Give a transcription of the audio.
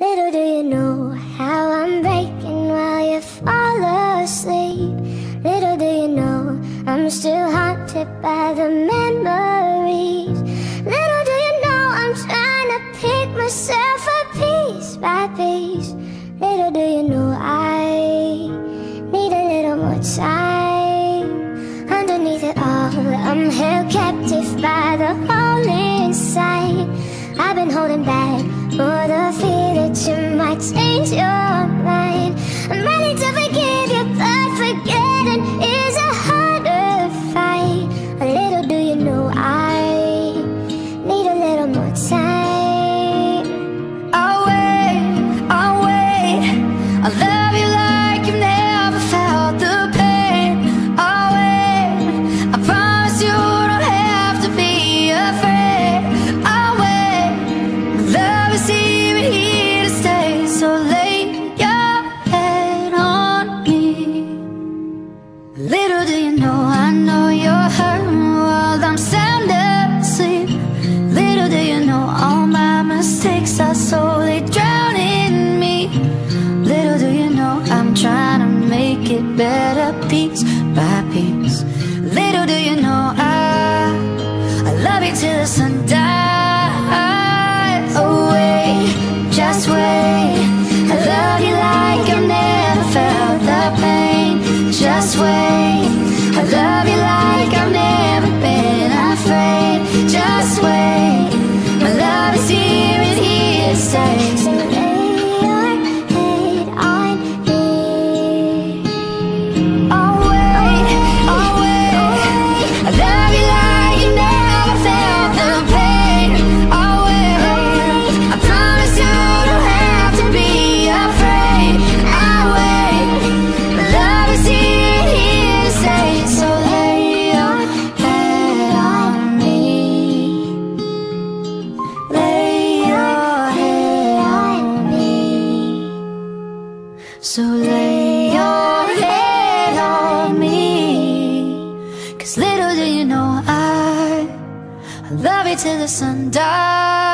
Little do you know how I'm breaking while you fall asleep. Little do you know I'm still haunted by the memories. Little do you know I'm trying to pick myself up piece by piece. Little do you know I need a little more time. Underneath it all I'm held captive by the hole inside. I've been holding back for the fear you might change your mind do you know I know you're hurting while I'm sound asleep. Little do you know all my mistakes are slowly drowning me. Little do you know I'm trying to make it better piece by piece Little do you know I I love you till the sun dies Oh just wait. I love you like I've never felt the pain. Just wait So lay your head on me. Cause little do you know I, I love you till the sun dies